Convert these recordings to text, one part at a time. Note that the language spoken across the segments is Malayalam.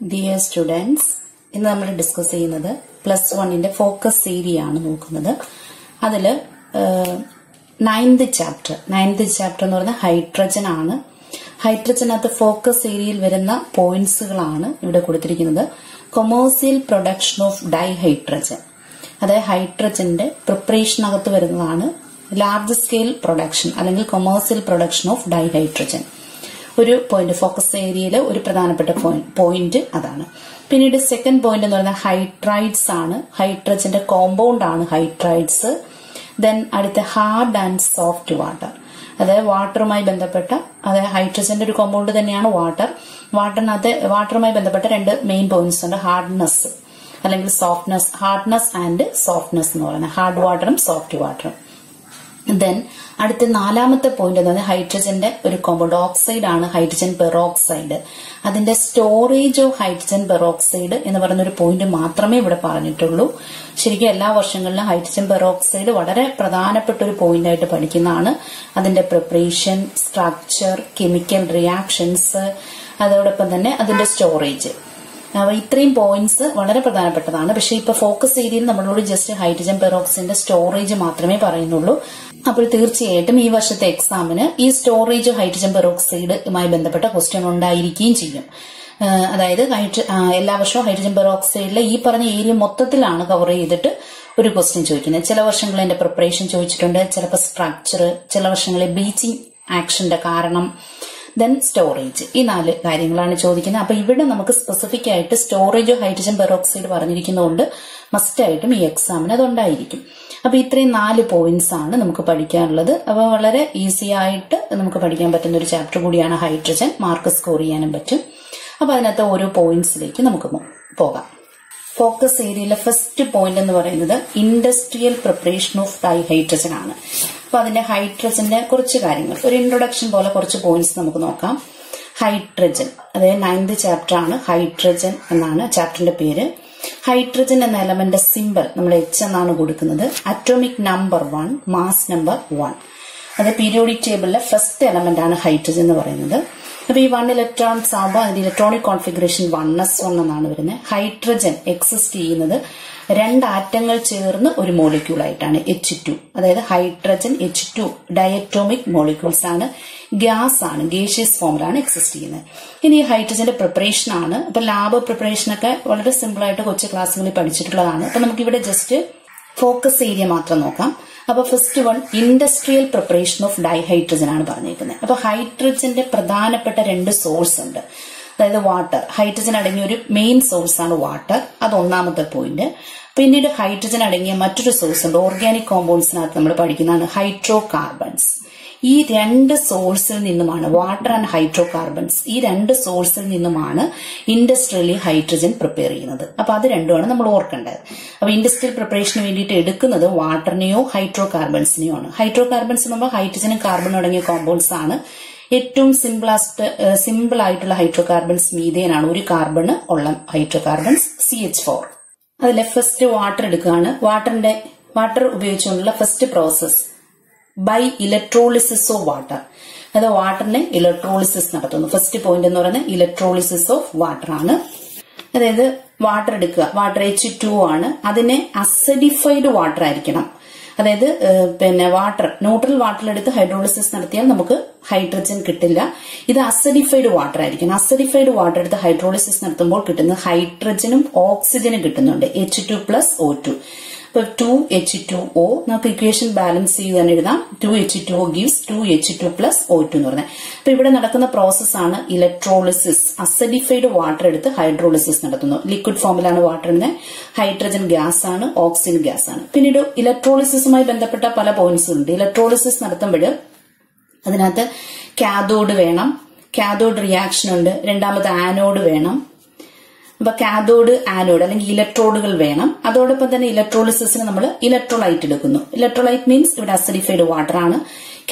ഡിയർ സ്റ്റുഡൻസ് ഇന്ന് നമ്മൾ ഡിസ്കസ് ചെയ്യുന്നത് പ്ലസ് വണ്ണിന്റെ ഫോക്കസ് ഏരിയ ആണ് നോക്കുന്നത്. അതിൽ നയൻത് ചാപ്റ്റർ നയൻത് ചാപ്റ്റർ എന്ന് പറയുന്നത് ഹൈഡ്രജൻ ആണ്. ഹൈഡ്രജനകത്ത് ഫോക്കസ് ഏരിയയിൽ വരുന്ന പോയിന്റ്സുകളാണ് ഇവിടെ കൊടുത്തിരിക്കുന്നത്. കൊമേഴ്സ്യൽ പ്രൊഡക്ഷൻ ഓഫ് ഡൈഹൈഡ്രജൻ അതായത് ഹൈഡ്രജന്റെ പ്രിപ്പറേഷനകത്ത് വരുന്നതാണ് ലാർജ് സ്കെയിൽ പ്രൊഡക്ഷൻ അല്ലെങ്കിൽ കൊമേഴ്സ്യൽ പ്രൊഡക്ഷൻ ഓഫ് ഡൈഹൈഡ്രജൻ ഒരു പോയിന്റ് ഫോക്കസ് ഏരിയയിലെ ഒരു പ്രധാനപ്പെട്ട പോയിന്റ് അതാണ്. പിന്നീട് സെക്കൻഡ് പോയിന്റ് എന്ന് പറയുന്നത് ഹൈഡ്രൈഡ്സ് ആണ്. ഹൈഡ്രജന്റെ കോമ്പൗണ്ട് ആണ് ഹൈഡ്രൈഡ്സ് ദെൻ അടുത്ത ഹാർഡ് ആൻഡ് സോഫ്റ്റ് വാട്ടർ അതായത് വാട്ടറുമായി ബന്ധപ്പെട്ട അതായത് ഹൈഡ്രജന്റെ ഒരു കോമ്പൗണ്ട് തന്നെയാണ് വാട്ടർ വാട്ടറിനകത്ത് വാട്ടറുമായി ബന്ധപ്പെട്ട രണ്ട് മെയിൻ പോയിന്റ്സ് ഉണ്ട്. ഹാർഡ്നെസ് അല്ലെങ്കിൽ സോഫ്റ്റ്നെസ് ഹാർഡ്നെസ് ആൻഡ് സോഫ്റ്റ്നെസ് എന്ന് പറയുന്നത്. ഹാർഡ് വാട്ടറും സോഫ്റ്റ് വാട്ടറും ദെൻ അടുത്ത നാലാമത്തെ പോയിന്റ് എന്ന് പറഞ്ഞാൽ ഹൈഡ്രജന്റെ ഒരു കോമ്പൗണ്ട് ഓക്സൈഡ് ആണ് ഹൈഡ്രജൻ പെറോക്സൈഡ് അതിന്റെ സ്റ്റോറേജ് ഓഫ് ഹൈഡ്രജൻ പെറോക്സൈഡ് എന്ന് പറയുന്ന ഒരു പോയിന്റ് മാത്രമേ ഇവിടെ പറഞ്ഞിട്ടുള്ളൂ. ശരിക്കും എല്ലാ വർഷങ്ങളിലും ഹൈഡ്രജൻ പെറോക്സൈഡ് വളരെ പ്രധാനപ്പെട്ട ഒരു പോയിന്റ് ആയിട്ട് പഠിക്കുന്നതാണ്. അതിന്റെ പ്രിപ്പറേഷൻ സ്ട്രക്ചർ കെമിക്കൽ റിയാക്ഷൻസ് അതോടൊപ്പം തന്നെ അതിന്റെ സ്റ്റോറേജ് അപ്പൊ ഇത്രയും പോയിന്റ്സ് വളരെ പ്രധാനപ്പെട്ടതാണ്. പക്ഷെ ഇപ്പൊ ഫോക്കസ് ഏരിയയിൽ നമ്മളോട് ജസ്റ്റ് ഹൈഡ്രജൻ പെറോക്സിന്റെ സ്റ്റോറേജ് മാത്രമേ പറയുന്നുള്ളൂ. അപ്പോൾ തീർച്ചയായിട്ടും ഈ വർഷത്തെ എക്സാമിന് ഈ സ്റ്റോറേജ് ഹൈഡ്രജൻ പെറോക്സൈഡുമായി ബന്ധപ്പെട്ട ക്വസ്റ്റ്യൻ ഉണ്ടായിരിക്കുകയും ചെയ്യും. അതായത് എല്ലാ വർഷവും ഹൈഡ്രജൻ പെറോക്സൈഡിലെ ഈ പറഞ്ഞ ഏരിയ മൊത്തത്തിലാണ് കവർ ചെയ്തിട്ട് ഒരു ക്വസ്റ്റ്യൻ ചോദിക്കുന്നത്. ചില വർഷങ്ങളിൽ എന്റെ പ്രിപ്പറേഷൻ ചോദിച്ചിട്ടുണ്ട് ചിലപ്പോൾ സ്ട്രക്ചർ ചില വർഷങ്ങളിൽ ബ്ലീച്ചിങ് ആക്ഷന്റെ കാരണം ദെൻ സ്റ്റോറേജ് ഈ നാല് കാര്യങ്ങളാണ് ചോദിക്കുന്നത്. അപ്പൊ ഇവിടെ നമുക്ക് സ്പെസിഫിക് ആയിട്ട് സ്റ്റോറേജ് ഹൈഡ്രജൻ പെറോക്സൈഡ് പറഞ്ഞിരിക്കുന്നതുകൊണ്ട് മസ്റ്റ് ആയിട്ടും ഈ എക്സാമിന് അതുണ്ടായിരിക്കും. അപ്പൊ ഇത്രയും നാല് പോയിന്റ്സ് ആണ് നമുക്ക് പഠിക്കാനുള്ളത്. അപ്പൊ വളരെ ഈസി ആയിട്ട് നമുക്ക് പഠിക്കാൻ പറ്റുന്ന ഒരു ചാപ്റ്റർ കൂടിയാണ് ഹൈഡ്രജൻ മാർക്ക് സ്കോർ ചെയ്യാനും പറ്റും. അപ്പൊ അതിനകത്ത് ഓരോ പോയിന്റ്സിലേക്ക് നമുക്ക് പോകാം. ഫോക്കസ് ഏരിയയിലെ ഫസ്റ്റ് പോയിന്റ് എന്ന് പറയുന്നത് ഇൻഡസ്ട്രിയൽ പ്രിപ്പറേഷൻ ഓഫ് ഡൈഹൈഡ്രജൻ ആണ്. അപ്പൊ അതിന്റെ ഹൈഡ്രജന്റെ കുറച്ച് കാര്യങ്ങൾ. ഒരു ഇൻട്രൊഡക്ഷൻ പോലെ കുറച്ച് പോയിന്റ്സ് നമുക്ക് നോക്കാം. ഹൈഡ്രജൻ അതായത് നയൻത് ചാപ്റ്റർ ആണ് ഹൈഡ്രജൻ എന്നാണ് ചാപ്റ്ററിന്റെ പേര്. ഹൈഡ്രജൻ എന്ന എലമെന്റ് സിമ്പിൾ നമ്മൾ എച്ച് എന്നാണ് കൊടുക്കുന്നത്. Atomic number one mass number one അതായത് പീരിയോഡിക് ടേബിളിലെ ഫസ്റ്റ് എലമെന്റ് ആണ് ഹൈഡ്രജൻ എന്ന് പറയുന്നത്. അപ്പൊ ഈ വൺ ഇലക്ട്രോൺസ് ആകുമ്പോൾ അതിന്റെ electronic configuration one S one എന്നാണ് വരുന്നത്. ഹൈഡ്രജൻ എക്സിസ്റ്റ് ചെയ്യുന്നത് രണ്ട് ആറ്റങ്ങൾ ചേർന്ന് ഒരു മോളിക്യൂൾ ആയിട്ടാണ് എച്ച് ടു അതായത് hydrogen H two diatomic molecules ആണ്. ഗ്യാസ് ആണ് ഗേഷ്യസ് ഫോമിലാണ് എക്സിസ്റ്റ് ചെയ്യുന്നത്. ഇനി ഈ ഹൈഡ്രജന്റെ പ്രിപ്പറേഷൻ ആണ്. അപ്പൊ ലാബ് പ്രിപ്പറേഷൻ ഒക്കെ വളരെ സിമ്പിൾ ആയിട്ട് കൊച്ചു ക്ലാസ്സുകളിൽ പഠിച്ചിട്ടുള്ളതാണ്. അപ്പൊ നമുക്കിവിടെ ജസ്റ്റ് ഫോക്കസ് ഏരിയ മാത്രം നോക്കാം. അപ്പൊ first one industrial preparation of dihydrogen ആണ് പറഞ്ഞിരിക്കുന്നത്. അപ്പൊ ഹൈഡ്രജന്റെ പ്രധാനപ്പെട്ട രണ്ട് സോഴ്സ് ഉണ്ട്. അതായത് വാട്ടർ ഹൈഡ്രജൻ അടങ്ങിയ ഒരു മെയിൻ സോഴ്സ് ആണ് വാട്ടർ അത് ഒന്നാമത്തെ പോയിന്റ് പിന്നീട് ഹൈഡ്രജൻ അടങ്ങിയ മറ്റൊരു സോഴ്സ് ഉണ്ട്. ഓർഗാനിക് കോമ്പൗണ്ട്സിനകത്ത് നമ്മൾ പഠിക്കുന്നതാണ് ഹൈഡ്രോ കാർബൺസ് ഈ രണ്ട് സോഴ്സിൽ നിന്നുമാണ് വാട്ടർ ആൻഡ് ഹൈഡ്രോ കാർബൺസ് ഈ രണ്ട് സോഴ്സിൽ നിന്നുമാണ് ഇൻഡസ്ട്രിയലി ഹൈഡ്രജൻ പ്രിപ്പയർ ചെയ്യുന്നത്. അപ്പൊ അത് രണ്ടുമാണ് നമ്മൾ ഓർക്കേണ്ടത്. അപ്പൊ ഇൻഡസ്ട്രിയൽ പ്രിപ്പറേഷന് വേണ്ടിയിട്ട് എടുക്കുന്നത് വാട്ടറിനെയോ ഹൈഡ്രോ കാർബൺസിനെയോ ആണ്. ഹൈഡ്രോ കാർബൺസ് നമ്മൾ ഹൈഡ്രജനും കാർബണും അടങ്ങിയ കോമ്പൗണ്ട്സ് ആണ്. ഏറ്റവും സിമ്പിളാസ്റ്റ് സിമ്പിൾ ആയിട്ടുള്ള ഹൈഡ്രോ കാർബൺസ് മീതേനാണ് ഒരു കാർബണ് ഉള്ള hydro carbons C H four അതിലെ ഫസ്റ്റ് വാട്ടർ എടുക്കുകയാണ്. വാട്ടറിന്റെ water ഉപയോഗിച്ചുകൊണ്ടുള്ള first process by electrolysis of water അതായത് വാട്ടറിനെ ഇലക്ട്രോളിസിസ് നടത്തുന്നു. ഫസ്റ്റ് പോയിന്റ് എന്ന് പറയുന്നത് ഇലക്ട്രോളിസിസ് ഓഫ് വാട്ടർ ആണ്. അതായത് വാട്ടർ എടുക്കുക. വാട്ടർ എച്ച് ടു ആണ്. അതിനെ അസഡിഫൈഡ് വാട്ടർ ആയിരിക്കണം. അതായത് പിന്നെ വാട്ടർ ന്യൂട്രൽ വാട്ടർ എടുത്ത് ഹൈഡ്രോളിസിസ് നടത്തിയാൽ നമുക്ക് ഹൈഡ്രജൻ കിട്ടില്ല. ഇത് അസഡിഫൈഡ് വാട്ടർ ആയിരിക്കണം. അസഡിഫൈഡ് വാട്ടർ എടുത്ത് ഹൈഡ്രോളിസിസ് നടത്തുമ്പോൾ കിട്ടുന്ന ഹൈഡ്രജനും ഓക്സിജനും കിട്ടുന്നുണ്ട്. H two plus O two ഇപ്പൊ ടു എച്ച് ടു ഒ നമുക്ക് ഇക്വേഷൻ ബാലൻസ് ചെയ്ത് തന്നെ എഴുതാം. Two H two O gives two H two plus O two എന്ന് പറഞ്ഞത് അപ്പൊ ഇവിടെ നടക്കുന്ന പ്രോസസ് ആണ് ഇലക്ട്രോളിസിസ് അസഡിഫൈഡ് വാട്ടർ എടുത്ത് ഹൈഡ്രോളിസിസ് നടത്തുന്നു. ലിക്വിഡ് ഫോമിലാണ് വാട്ടർ ഇടുന്നത് ഹൈഡ്രജൻ ഗ്യാസ് ആണ് ഓക്സിജൻ ഗ്യാസ് ആണ്. പിന്നീട് ഇലക്ട്രോളിസിസുമായി ബന്ധപ്പെട്ട പല പോയിന്റ്സ് ഉണ്ട്. ഇലക്ട്രോളിസിസ് നടത്തുമ്പോൾ അതിനകത്ത് കാഥോഡ് വേണം. കാഥോഡ് റിയാക്ഷൻ ഉണ്ട്. രണ്ടാമത് ആനോഡ് വേണം. അപ്പൊ കാഥോഡ് ആനോഡ് അല്ലെങ്കിൽ ഇലക്ട്രോഡുകൾ വേണം. അതോടൊപ്പം തന്നെ ഇലക്ട്രോളിസിന് നമ്മൾ ഇലക്ട്രോലൈറ്റ് എടുക്കുന്നു. ഇലക്ട്രോലൈറ്റ് മീൻസ് ഇവിടെ അസിഡിഫൈഡ് വാട്ടർ ആണ്.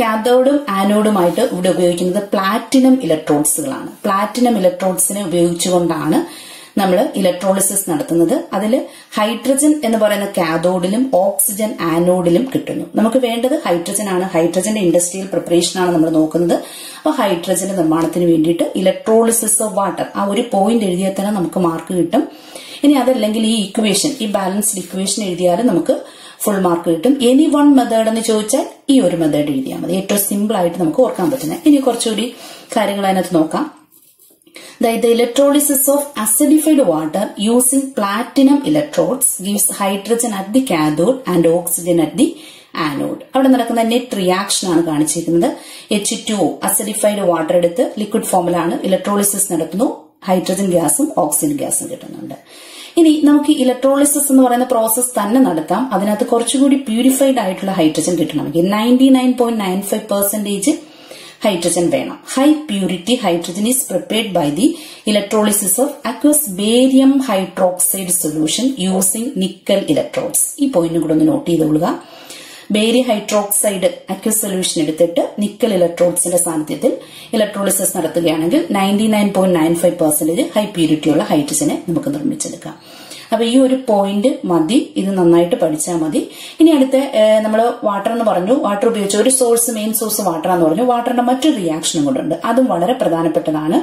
കാഥോഡും ആനോഡുമായിട്ട് ഇവിടെ ഉപയോഗിക്കുന്നത് പ്ലാറ്റിനം ഇലക്ട്രോഡ്സുകളാണ് പ്ലാറ്റിനം ഇലക്ട്രോഡ്സിനെ ഉപയോഗിച്ചുകൊണ്ടാണ് നമ്മൾ ഇലക്ട്രോളിസിസ് നടത്തുന്നത്. അതിൽ ഹൈഡ്രജൻ എന്ന് പറയുന്ന കാഥോഡിലും ഓക്സിജൻ ആനോഡിലും കിട്ടുന്നു. നമുക്ക് വേണ്ടത് ഹൈഡ്രജൻ ആണ്. ഹൈഡ്രജന്റെ ഇൻഡസ്ട്രിയൽ പ്രിപ്പറേഷൻ ആണ് നമ്മൾ നോക്കുന്നത്. അപ്പൊ ഹൈഡ്രജന്റെ നിർമ്മാണത്തിന് വേണ്ടിയിട്ട് ഇലക്ട്രോളിസിസ് ഓഫ് വാട്ടർ ആ ഒരു പോയിന്റ് എഴുതിയാൽ തന്നെ നമുക്ക് മാർക്ക് കിട്ടും. ഇനി അതല്ലെങ്കിൽ ഈ ഇക്വേഷൻ ഈ ബാലൻസ്ഡ് ഇക്വേഷൻ എഴുതിയാൽ നമുക്ക് ഫുൾ മാർക്ക് കിട്ടും. എനി വൺ മെത്തേഡ് എന്ന് ചോദിച്ചാൽ ഈ ഒരു മെത്തേഡ് എഴുതിയാൽ മതി. ഏറ്റവും സിമ്പിൾ ആയിട്ട് നമുക്ക് ഓർക്കാൻ പറ്റുന്നത്. ഇനി കുറച്ചുകൂടി കാര്യങ്ങൾ അതിനകത്ത് നോക്കാം. The electrolysis of acidified water using platinum electrodes gives hydrogen at the and oxygen at the anode അവിടെ നടക്കുന്ന നെറ്റ് റിയാക്ഷൻ ആണ് കാണിച്ചിരിക്കുന്നത്. എച്ച് ടു അസിഡിഫൈഡ് വാട്ടർ എടുത്ത് ലിക്വിഡ് ഫോമിലാണ് ഇലക്ട്രോളിസിസ് നടത്തുന്നു. ഹൈഡ്രജൻ ഗ്യാസും ഓക്സിജൻ ഗ്യാസും കിട്ടുന്നുണ്ട്. ഇനി നമുക്ക് ഇലക്ട്രോളിസിസ് എന്ന് പറയുന്ന പ്രോസസ് തന്നെ നടത്താം. അതിനകത്ത് കുറച്ചുകൂടി പ്യൂരിഫൈഡ് ആയിട്ടുള്ള ഹൈഡ്രജൻ കിട്ടണമെങ്കിൽ ninety nine point nine five percentage hydrogen വേണം. High purity hydrogen is prepared by the electrolysis of aqueous barium hydroxide solution using nickel electrodes ഈ പോയിന്റ് കൂടെ ഒന്ന് നോട്ട് ചെയ്തുകൊള്ളുക ബേരി ഹൈഡ്രോക്സൈഡ് അക്വസ് സൊല്യൂഷൻ എടുത്തിട്ട് നിക്കൽ ഇലക്ട്രോഡ്സിന്റെ സാന്നിധ്യത്തിൽ ഇലക്ട്രോളിസിസ് നടത്തുകയാണെങ്കിൽ ninety nine point nine five percentage high പ്യൂരിറ്റിയുള്ള ഹൈഡ്രജനെ നമുക്ക് നിർമ്മിച്ചെടുക്കാം. അപ്പൊ ഈ ഒരു പോയിന്റ് മതി. ഇത് നന്നായിട്ട് പഠിച്ചാൽ മതി. ഇനി അടുത്ത നമ്മൾ വാട്ടർ എന്ന് പറഞ്ഞു. വാട്ടർ ഉപയോഗിച്ച ഒരു സോഴ്സ് മെയിൻ സോഴ്സ് വാട്ടർ എന്ന് പറഞ്ഞു. വാട്ടറിന്റെ മറ്റൊരു റിയാക്ഷനും കൂടെ ഉണ്ട് അതും വളരെ പ്രധാനപ്പെട്ടതാണ്.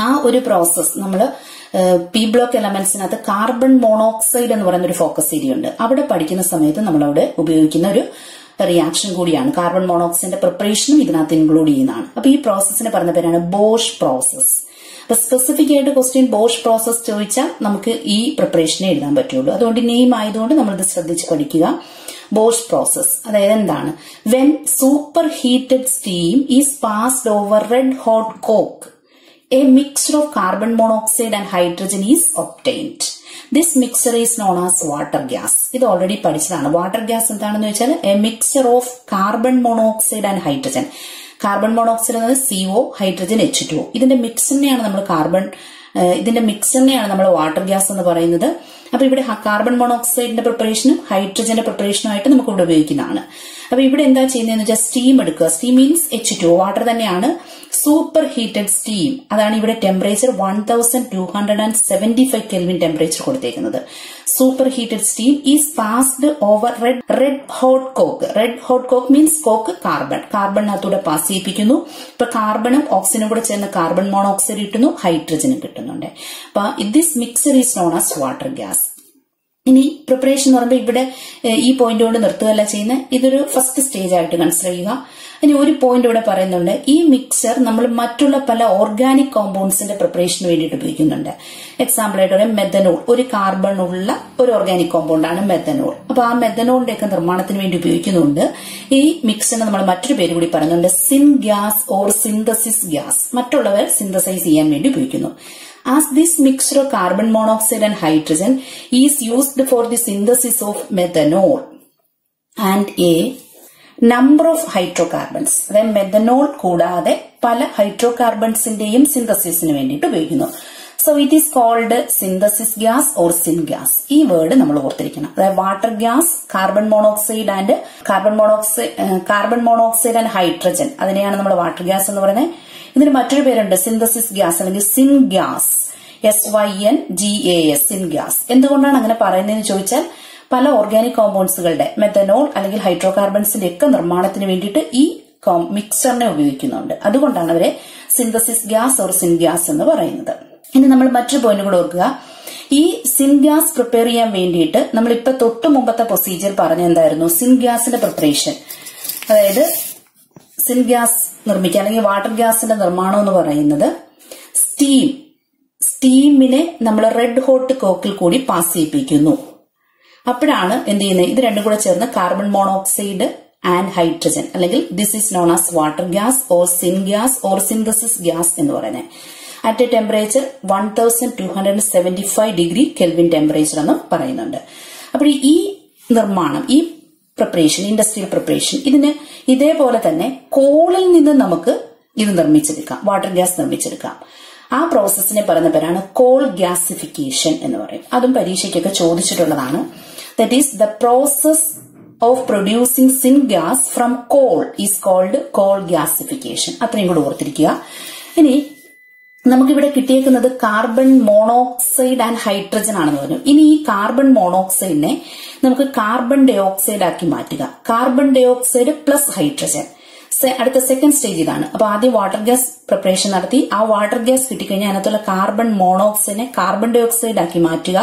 ആ ഒരു പ്രോസസ് നമ്മൾ പി ബ്ലോക്ക് എലമെന്റ്സിനകത്ത് കാർബൺ മോണോക്സൈഡ് എന്ന് പറയുന്ന ഒരു ഫോക്കസ് ഏരിയ ഉണ്ട്. അവിടെ പഠിക്കുന്ന സമയത്ത് നമ്മളവിടെ ഉപയോഗിക്കുന്ന ഒരു റിയാക്ഷൻ കൂടിയാണ്. കാർബൺ മോണോക്സൈഡിന്റെ പ്രിപ്പറേഷനും ഇതിനകത്ത് ഇൻക്ലൂഡ് ചെയ്യുന്നതാണ്. അപ്പൊ ഈ പ്രോസസ്സിന് പറഞ്ഞ പേരാണ് ബോഷ് പ്രോസസ് അപ്പൊ സ്പെസിഫിക് ആയിട്ട് ക്വസ്റ്റ്യൻ ബോഷ് പ്രോസസ് ചോദിച്ചാൽ നമുക്ക് ഈ പ്രിപ്പറേഷനെ എഴുതാൻ പറ്റുള്ളൂ. അതുകൊണ്ട് നെയിം ആയതുകൊണ്ട് നമ്മളിത് ശ്രദ്ധിച്ച് പഠിക്കുക. ബോഷ് പ്രോസസ് അതായത് എന്താണ്? When super heated steam is passed over red hot coke a mixture of carbon monoxide and hydrogen is obtained this mixer is known as water gas ഇത് ഓൾറെഡി പഠിച്ചതാണ്. വാട്ടർ ഗ്യാസ് എന്താണെന്ന് വെച്ചാൽ a mixer of carbon monoxide and hydrogen carbon monoxide എന്നത് സിഒ ഹൈഡ്രജൻ എച്ച് ടു ഇതിന്റെ മിക്സറിനെയാണ് നമ്മൾ കാർബൺ ഇതിന്റെ മിക്സറിനെയാണ് നമ്മൾ വാട്ടർ ഗ്യാസ് എന്ന് പറയുന്നത്. അപ്പൊ ഇവിടെ കാർബൺ മോണോക്സൈഡിന്റെ പ്രിപ്പറേഷനും ഹൈഡ്രജന്റെ പ്രിപ്പറേഷനുമായിട്ട് നമുക്ക് ഇവിടെ ഉപയോഗിക്കുന്നതാണ്. അപ്പൊ ഇവിടെ എന്താ ചെയ്യുന്നതെന്ന് വെച്ചാൽ സ്റ്റീം എടുക്കുക. Steam means H two water തന്നെയാണ്. സൂപ്പർ ഹീറ്റഡ് സ്റ്റീം അതാണ് ഇവിടെ temperature one thousand two hundred and seventy five kelvin temperature കൊടുത്തേക്കുന്നത് super heated steam is passed over red red hot coke red hot coke means coke carbon കാർബണിനകത്തൂടെ pass ചെയ്യിപ്പിക്കുന്നു. ഇപ്പൊ കാർബണും ഓക്സിജനും കൂടെ ചേർന്ന് കാർബൺ മോണോക്സൈഡ് കിട്ടുന്നു ഹൈഡ്രജനും കിട്ടുന്നുണ്ട്. അപ്പൊ this mixer is known as water gas ഇനി പ്രിപ്പറേഷൻ എന്ന് പറയുമ്പോൾ ഇവിടെ ഈ പോയിന്റ് കൊണ്ട് നിർത്തുകയല്ല ചെയ്യുന്നത് ഇതൊരു ഫസ്റ്റ് സ്റ്റേജ് ആയിട്ട് കൺസിഡർ ചെയ്യുക. ഇനി ഒരു പോയിന്റ് ഇവിടെ പറയുന്നുണ്ട്. ഈ മിക്സർ നമ്മൾ മറ്റുള്ള പല ഓർഗാനിക് കോമ്പൗണ്ട്സിന്റെ പ്രിപ്പറേഷന് വേണ്ടിയിട്ട് ഉപയോഗിക്കുന്നുണ്ട്. എക്സാമ്പിൾ ആയിട്ട് പറയാം മെത്തനോൾ ഒരു കാർബൺ ഉള്ള ഒരു ഓർഗാനിക് കോമ്പൗണ്ടാണ് മെത്തനോൾ അപ്പൊ ആ മെത്തനോളിന്റെ ഒക്കെ നിർമ്മാണത്തിന് വേണ്ടി ഉപയോഗിക്കുന്നുണ്ട്. ഈ മിക്സറിന് നമ്മൾ മറ്റൊരു പേര് കൂടി പറയുന്നുണ്ട് syn gas or synthesis gas മറ്റുള്ളവർ സിന്തസൈസ് ചെയ്യാൻ വേണ്ടി ഉപയോഗിക്കുന്നു. As this mixture of carbon monoxide and hydrogen is used for the synthesis of methanol and a number of hydrocarbons അതായത് മെഥനോൾ കൂടാതെ പല ഹൈഡ്രോകാർബൺസിന്റെയും സിന്തസിസിന് വേണ്ടിയിട്ട് ഉപയോഗിക്കുന്നു so it is called synthesis gas or syn gas ഈ വേർഡ് നമ്മൾ ഓർത്തിരിക്കണം. അതായത് water gas carbon monoxide and carbon monoxide carbon monoxide and hydrogen അതിനെയാണ് നമ്മൾ വാട്ടർ ഗ്യാസ് എന്ന് പറയുന്നത്. ഇതിന് മറ്റൊരു പേരുണ്ട്. സിന്തസിസ് ഗ്യാസ് അല്ലെങ്കിൽ syn gas S Y N G A S syn gas എന്തുകൊണ്ടാണ് അങ്ങനെ പറയുന്നതെന്ന് ചോദിച്ചാൽ പല ഓർഗാനിക് കോമ്പൗണ്ട്സുകളുടെ മെത്തനോൾ അല്ലെങ്കിൽ ഹൈഡ്രോ കാർബൺസിന്റെ ഒക്കെ നിർമ്മാണത്തിന് വേണ്ടിയിട്ട് ഈ മിക്സറിനെ ഉപയോഗിക്കുന്നുണ്ട്. അതുകൊണ്ടാണ് അവരെ synthesis gas or syn gas എന്ന് പറയുന്നത്. ഇനി നമ്മൾ മറ്റൊരു പോയിന്റ് കൂടെ ഓർക്കുക. ഈ സിൻ ഗ്യാസ് പ്രിപ്പയർ ചെയ്യാൻ വേണ്ടിയിട്ട് നമ്മൾ ഇപ്പൊ തൊട്ട് മുമ്പത്തെ പ്രൊസീജിയർ പറഞ്ഞ എന്തായിരുന്നു? സിൻ ഗ്യാസിന്റെ പ്രിപ്പറേഷൻ അതായത് സിൻ ഗ്യാസ് നിർമ്മിക്കുക അല്ലെങ്കിൽ വാട്ടർ ഗ്യാസിന്റെ നിർമ്മാണം എന്ന് പറയുന്നത് സ്റ്റീം സ്റ്റീമിനെ നമ്മൾ റെഡ് ഹോട്ട് കോക്കിൽ കൂടി പാസ് ചെയ്യിപ്പിക്കുന്നു. അപ്പോഴാണ് എന്ത് ചെയ്യുന്നത്? ഇത് രണ്ടും കൂടെ ചേർന്ന് കാർബൺ മോണോക്സൈഡ് ആൻഡ് ഹൈഡ്രജൻ അല്ലെങ്കിൽ this is known as water gas or syn gas or synthesis gas എന്ന് പറയുന്നത്. At a temperature one thousand two hundred seventy five degree kelvin temperature എന്ന് പറയുന്നുണ്ട്. അപ്പോൾ ഈ നിർമ്മാണം ഈ പ്രിപ്പറേഷൻ ഇൻഡസ്ട്രിയൽ പ്രിപ്പറേഷൻ ഇതിന് ഇതേപോലെ തന്നെ കോളിൽ നിന്ന് നമുക്ക് ഇത് നിർമ്മിച്ചെടുക്കാം വാട്ടർ ഗ്യാസ് നിർമ്മിച്ചെടുക്കാം. ആ പ്രോസസ്സിനെ പറയുന്ന പേരാണ് കോൾ ഗ്യാസിഫിക്കേഷൻ എന്ന് പറയും. അതും പരീക്ഷയ്ക്കൊക്കെ ചോദിച്ചിട്ടുള്ളതാണ്. That is the process of producing syn gas from coal is called coal gasification അത്രയും കൂടെ ഓർത്തിരിക്കുക. ഇനി നമുക്കിവിടെ കിട്ടിയേക്കുന്നത് കാർബൺ മോണോക്സൈഡ് ആൻഡ് ഹൈഡ്രജൻ ആണെന്ന് പറഞ്ഞു. ഇനി ഈ കാർബൺ മോണോക്സൈഡിനെ നമുക്ക് കാർബൺ ഡൈ ഓക്സൈഡ് ആക്കി മാറ്റുക. Carbon dioxide plus hydrogen. അടുത്ത സെക്കൻഡ് സ്റ്റേജ് ഇതാണ്. അപ്പൊ ആദ്യം വാട്ടർ ഗ്യാസ് പ്രിപ്പറേഷൻ നടത്തി. ആ വാട്ടർ ഗ്യാസ് കിട്ടിക്കഴിഞ്ഞാൽ അതിനകത്തുള്ള കാർബൺ മോണോക്സൈഡിനെ കാർബൺ ഡൈ ഓക്സൈഡ് ആക്കി മാറ്റുക.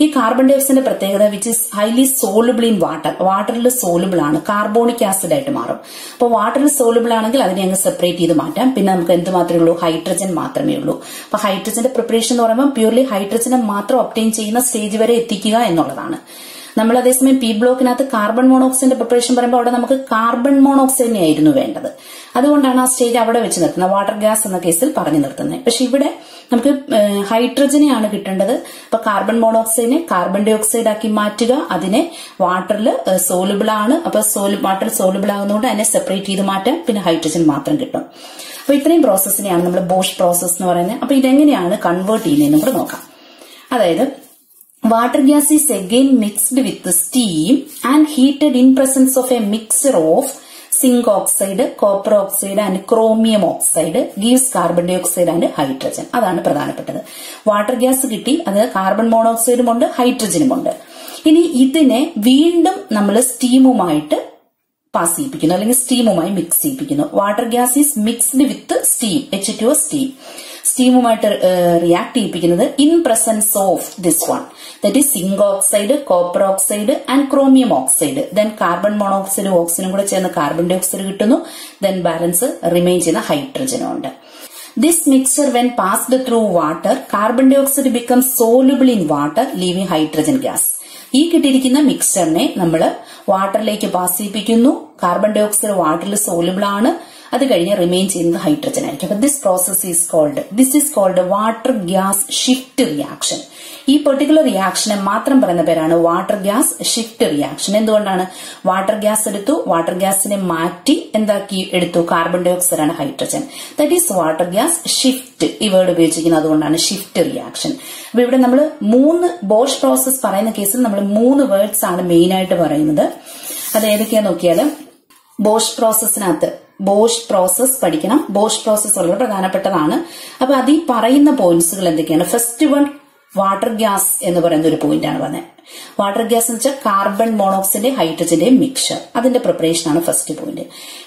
ഈ കാർബൺ ഡൈ ഓക്സൈഡിന്റെ പ്രത്യേകത which is highly soluble in water വാട്ടറിൽ സോളുബിൾ ആണ്. കാർബോണിക് ആസിഡ് ആയിട്ട് മാറും. അപ്പോൾ വാട്ടറിൽ സോളുബിൾ ആണെങ്കിൽ അതിനെ അങ്ങ് സെപ്പറേറ്റ് ചെയ്ത് മാറ്റാം. പിന്നെ നമുക്ക് എന്ത് മാത്രമേ ഉള്ളൂ? ഹൈഡ്രജൻ മാത്രമേ ഉള്ളൂ. അപ്പൊ ഹൈഡ്രജന്റെ പ്രിപ്പറേഷൻ എന്ന് പറയുമ്പോൾ പ്യൂർലി ഹൈഡ്രജനെ മാത്രം ഒപ്റ്റെയിൻ ചെയ്യുന്ന സ്റ്റേജ് വരെ എത്തിക്കുക എന്നുള്ളതാണ്. നമ്മൾ അതേസമയം പി ബ്ലോക്കിനകത്ത് കാർബൺ മോണോക്സൈഡിന്റെ പ്രിപ്പറേഷൻ പറയുമ്പോൾ അവിടെ നമുക്ക് കാർബൺ മോണോക്സൈഡിനെ ആയിരുന്നു വേണ്ടത്. അതുകൊണ്ടാണ് ആ സ്റ്റേജ് അവിടെ വെച്ച് നിർത്തുന്നത്. വാട്ടർ ഗ്യാസ് എന്ന കേസിൽ പറഞ്ഞു നിർത്തുന്നത്. പക്ഷെ ഇവിടെ നമുക്ക് ഹൈഡ്രജനെയാണ് കിട്ടേണ്ടത്. അപ്പൊ കാർബൺ മോണോക്സൈഡിനെ കാർബൺ ഡൈ ഓക്സൈഡ് ആക്കി മാറ്റുക. അതിനെ വാട്ടറിൽ സോലുബിൾ ആണ് അപ്പൊ വാട്ടർ സോലുബിൾ ആകുന്നതുകൊണ്ട് അതിനെ സെപ്പറേറ്റ് ചെയ്ത് മാറ്റാം. പിന്നെ ഹൈഡ്രജൻ മാത്രം കിട്ടും. അപ്പൊ ഇത്രയും പ്രോസസ്സിനെയാണ് നമ്മൾ ബോഷ് പ്രോസസ് എന്ന് പറയുന്നത്. അപ്പൊ ഇതെങ്ങനെയാണ് കൺവേർട്ട് ചെയ്യുന്നതെന്ന് നമുക്ക് നോക്കാം. അതായത് water gas is again mixed with steam and heated in presence of a mixer mixture zinc oxide copper oxide and chromium oxide gives carbon dioxide and hydrogen അതാണ് പ്രധാനപ്പെട്ടത്. വാട്ടർ ഗ്യാസ് കിട്ടി അത് കാർബൺ മോണോക്സൈഡും ഉണ്ട് ഹൈഡ്രജനും ഉണ്ട്. ഇനി ഇതിനെ വീണ്ടും നമ്മൾ സ്റ്റീമുമായിട്ട് പാസ് ചെയ്യിപ്പിക്കുന്നു അല്ലെങ്കിൽ സ്റ്റീമുമായി mix ചെയ്യിപ്പിക്കുന്നു. Water gas is mixed with steam H two steam സ്റ്റീമുമായിട്ട് react ചെയ്യിപ്പിക്കുന്നത് in presence of this one that is zinc oxide copper oxide and chromium oxide then carbon monoxide ഓക്സിജനും കൂടെ ചേർന്ന് കാർബൺ ഡൈ ഓക്സൈഡ് കിട്ടുന്നു. ദെൻ ബാലൻസ് റിമെയിൻ ചെയ്യുന്ന ഹൈഡ്രജനും ഉണ്ട്. This mixture when passed through water carbon dioxide become soluble in water leaving hydrogen gas ഈ കിട്ടിയിരിക്കുന്ന മിക്സ്ചറിനെ നമ്മൾ വാട്ടറിലേക്ക് പാസ് ചെയ്യിപ്പിക്കുന്നു. കാർബൺ ഡയോക്സൈഡ് വാട്ടറിൽ സോലുബിൾ ആണ്. അത് കഴിഞ്ഞ് റിമെയിൻ ചെയ്യുന്നത് ഹൈഡ്രജൻ ആയിരിക്കും. അപ്പൊ this process is called this is called water gas shift reaction ഈ പെർട്ടിക്കുലർ റിയാക്ഷനെ മാത്രം പറയുന്ന പേരാണ് വാട്ടർ ഗ്യാസ് ഷിഫ്റ്റ് റിയാക്ഷൻ എന്തുകൊണ്ടാണ്? വാട്ടർ ഗ്യാസ് എടുത്തു വാട്ടർ ഗ്യാസിനെ മാറ്റി എന്താക്കി? എടുത്തു. കാർബൺ ഡൈ ഓക്സൈഡ് ആണ് hydrogen that is water gas shift ഈ വേർഡ് ഉപയോഗിച്ചിരിക്കുന്നത് അതുകൊണ്ടാണ് ഷിഫ്റ്റ് റിയാക്ഷൻ അപ്പൊ ഇവിടെ നമ്മൾ മൂന്ന് ബോഷ് പ്രോസസ് പറയുന്ന കേസിൽ നമ്മൾ മൂന്ന് വേർഡ്സ് ആണ് മെയിൻ ആയിട്ട് പറയുന്നത്. അത് ഏതൊക്കെയാ നോക്കിയാൽ ബോഷ് പ്രോസസ്സിനകത്ത് ബോഷ് പ്രോസസ് പഠിക്കണം. ബോഷ് പ്രോസസ് വളരെ പ്രധാനപ്പെട്ടതാണ്. അപ്പൊ അതിൽ പറയുന്ന പോയിന്റ്സുകൾ എന്തൊക്കെയാണ്? ഫസ്റ്റ് വൺ വാട്ടർ ഗ്യാസ് എന്ന് പറയുന്ന ഒരു പോയിന്റാണ് പറഞ്ഞത് വാട്ടർ ഗ്യാസ് എന്ന് വെച്ചാൽ കാർബൺ മോണോക്സിന്റെ ഹൈഡ്രജന്റെയും മിക്സ്ചർ അതിന്റെ പ്രിപ്പറേഷൻ ആണ് ഫസ്റ്റ് പോയിന്റ്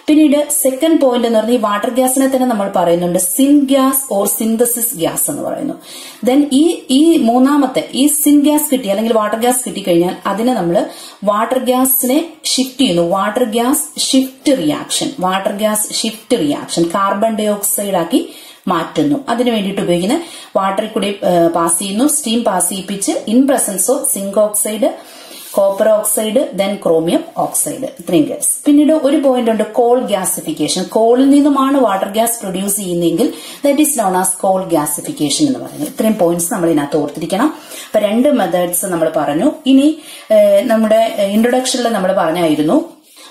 പിന്നീട് സെക്കൻഡ് പോയിന്റ് എന്ന് പറഞ്ഞാൽ ഈ വാട്ടർ ഗ്യാസിനെ തന്നെ നമ്മൾ പറയുന്നുണ്ട് syn gas or synthesis gas എന്ന് പറയുന്നു. ദെൻ ഈ ഈ മൂന്നാമത്തെ ഈ സിൻ ഗ്യാസ് കിട്ടി അല്ലെങ്കിൽ വാട്ടർ ഗ്യാസ് കിട്ടിക്കഴിഞ്ഞാൽ അതിനെ നമ്മൾ വാട്ടർ ഗ്യാസിനെ ഷിഫ്റ്റ് ചെയ്യുന്നു. Water gas shift reaction water gas shift reaction carbon dioxide ആക്കി മാറ്റുന്നു. അതിനു വേണ്ടിയിട്ട് ഉപയോഗിക്കുന്ന വാട്ടറിൽ കൂടി പാസ് ചെയ്യുന്നു. സ്റ്റീം പാസ് ചെയ്യിപ്പിച്ച് in presence of zinc oxide copper oxide then chromium oxide ഇത്രയും ഗ്യാസ് പിന്നീട് ഒരു പോയിന്റ് ഉണ്ട് കോൾ ഗ്യാസിഫിക്കേഷൻ കോളിൽ നിന്നുമാണ് വാട്ടർ ഗ്യാസ് പ്രൊഡ്യൂസ് ചെയ്യുന്നതെങ്കിൽ that is known as coal gasification എന്ന് പറയുന്നത്. ഇത്രയും പോയിന്റ്സ് നമ്മൾ ഇതിനകത്ത് ഓർത്തിരിക്കണം. അപ്പൊ രണ്ട് മെത്തേഡ്സ് നമ്മൾ പറഞ്ഞു. ഇനി നമ്മുടെ ഇൻട്രൊഡക്ഷനിൽ നമ്മൾ പറഞ്ഞായിരുന്നു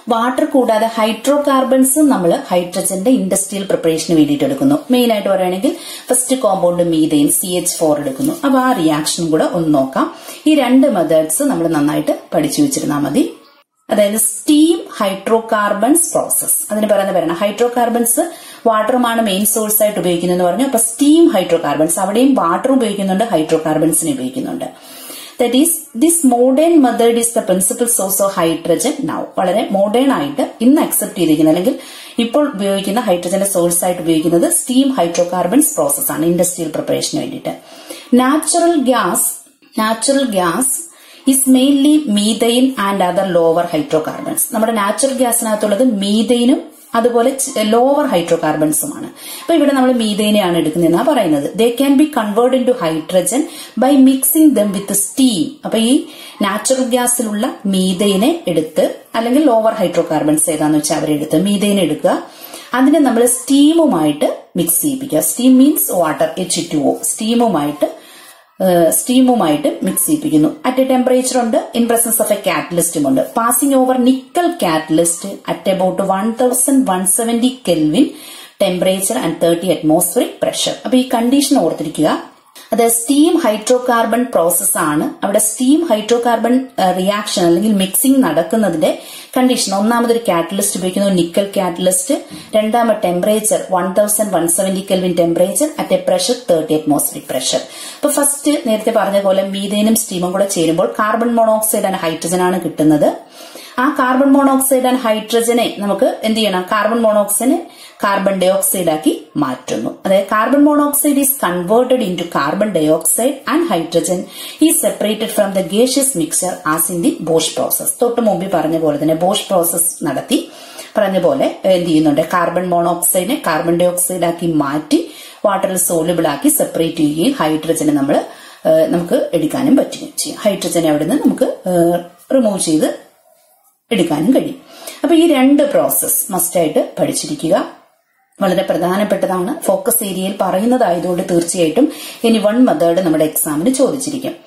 വാട്ടർ കൂടാതെ ഹൈഡ്രോ കാർബൺസും നമ്മൾ ഹൈഡ്രജന്റെ ഇൻഡസ്ട്രിയൽ പ്രിപ്പറേഷന് വേണ്ടിയിട്ട് എടുക്കുന്നു മെയിൻ ആയിട്ട് പറയുകയാണെങ്കിൽ first compound methane C H four എടുക്കുന്നു. അപ്പൊ ആ റിയാക്ഷനും കൂടെ ഒന്ന് നോക്കാം. ഈ രണ്ട് മെത്തേഡ്സ് നമ്മൾ നന്നായിട്ട് പഠിച്ചു വെച്ചിരുന്നാൽ മതി. അതായത് സ്റ്റീം ഹൈഡ്രോ കാർബൺസ് പ്രോസസ് അതിന് പറയുന്ന പേരാണ്. ഹൈഡ്രോ കാർബൺസ് വാട്ടറുമാണ് മെയിൻ സോഴ്സ് ആയിട്ട് ഉപയോഗിക്കുന്നതെന്ന് പറഞ്ഞു. അപ്പൊ സ്റ്റീം ഹൈഡ്രോ കാർബൺസ് അവിടെയും വാട്ടർ ഉപയോഗിക്കുന്നുണ്ട് ഹൈഡ്രോ കാർബൺസിനെ ഉപയോഗിക്കുന്നുണ്ട്. That is this modern method is the principal source of hydrogen now വളരെ മോഡേൺ ആയിട്ട് ഇന്ന് അക്സെപ്റ്റ് ചെയ്തിരിക്കുന്നത്. അല്ലെങ്കിൽ ഇപ്പോൾ ഉപയോഗിക്കുന്ന ഹൈഡ്രജന്റെ സോഴ്സ് ആയിട്ട് ഉപയോഗിക്കുന്നത് സ്റ്റീം ഹൈഡ്രോ കാർബൺസ് പ്രോസസ് ആണ് ഇൻഡസ്ട്രിയൽ പ്രിപ്പറേഷന് വേണ്ടിയിട്ട്. Natural gas natural gas is mainly methane and other lower hydrocarbons നമ്മുടെ നാച്ചുറൽ ഗ്യാസിനകത്തുള്ളത് മീതൈനും അതുപോലെ ലോവർ ഹൈഡ്രോ കാർബൺസുമാണ് അപ്പൊ ഇവിടെ നമ്മൾ മീതേനെയാണ് എടുക്കുന്നതെന്നാ പറയുന്നത്. They can be convert into hydrogen by mixing them with steam അപ്പൊ ഈ നാച്ചുറൽ ഗ്യാസിലുള്ള മീതേനെ എടുത്ത് അല്ലെങ്കിൽ ലോവർ ഹൈഡ്രോ കാർബൺസ് ഏതാന്ന് വെച്ചാൽ അവരെടുത്ത് മീതേനെ എടുക്കുക. അതിനെ നമ്മൾ സ്റ്റീമുമായിട്ട് mix ചെയ്യിപ്പിക്കുക. Steam means water H two O സ്റ്റീമുമായിട്ട് സ്റ്റീമുമായിട്ട് മിക്സ് ചെയ്യിപ്പിക്കുന്നു. അറ്റ് എ ടെമ്പറേച്ചർ ഉണ്ട്. ഇൻ പ്രസൻസ് ഓഫ് എ കാറ്റലിസ്റ്റും ഉണ്ട്. Passing over nickel catalyst at about one thousand one seventy kelvin temperature and thirty atmospheric pressure അപ്പൊ ഈ കണ്ടീഷൻ ഓർത്തിരിക്കുക. അത് സ്റ്റീം ഹൈഡ്രോ കാർബൺ പ്രോസസ് ആണ്. അവിടെ സ്റ്റീം ഹൈഡ്രോ കാർബൺ റിയാക്ഷൻ അല്ലെങ്കിൽ മിക്സിംഗ് നടക്കുന്നതിന്റെ കണ്ടീഷൻ ഒന്നാമതൊരു കാറ്റലിസ്റ്റ് ഉപയോഗിക്കുന്നു നിക്കൽ കാറ്റലിസ്റ്റ് രണ്ടാമത് temperature one thousand one seventy kelvin temperature at a pressure thirty atmosphere pressure അപ്പൊ ഫസ്റ്റ് നേരത്തെ പറഞ്ഞ പോലെ മീതേനും സ്റ്റീമും കൂടെ ചേരുമ്പോൾ കാർബൺ മോണോക്സൈഡ് ആൻഡ് ഹൈഡ്രജൻ ആണ് കിട്ടുന്നത്. ആ കാർബൺ മോണോക്സൈഡ് ആൻഡ് ഹൈഡ്രജനെ നമുക്ക് എന്ത് ചെയ്യണം? കാർബൺ മോണോക്സൈഡിനെ കാർബൺ ഡൈ ഓക്സൈഡ് ആക്കി മാറ്റുന്നു. അതായത് carbon monoxide is converted into carbon dioxide and hydrogen ഈ separated from the gaseous mixer as in the Bosch process തൊട്ട് മുമ്പിൽ പറഞ്ഞ പോലെ തന്നെ ബോഷ് പ്രോസസ് നടത്തി പറഞ്ഞ പോലെ എന്ത് ചെയ്യുന്നുണ്ട്? കാർബൺ മോണോക്സൈഡിനെ കാർബൺ ഡൈ ഓക്സൈഡ് ആക്കി മാറ്റി വാട്ടറിൽ സോളിബിൾ ആക്കി സെപ്പറേറ്റ് ചെയ്യുകയും ഹൈഡ്രജനെ നമ്മൾ നമുക്ക് എടുക്കാനും പറ്റുകയും ചെയ്യും. ഹൈഡ്രജനെ അവിടെ നിന്ന് നമുക്ക് റിമൂവ് ചെയ്ത് എടുക്കാനും കഴിയും. അപ്പൊ ഈ രണ്ട് പ്രോസസ് മസ്റ്റായിട്ട് പഠിച്ചിരിക്കുക. വളരെ പ്രധാനപ്പെട്ടതാണ്. ഫോക്കസ് ഏരിയയിൽ പറയുന്നതായതുകൊണ്ട് തീർച്ചയായിട്ടും ഇനി വൺ മെത്തേഡ് നമ്മുടെ എക്സാമിന് ചോദിച്ചിരിക്കും.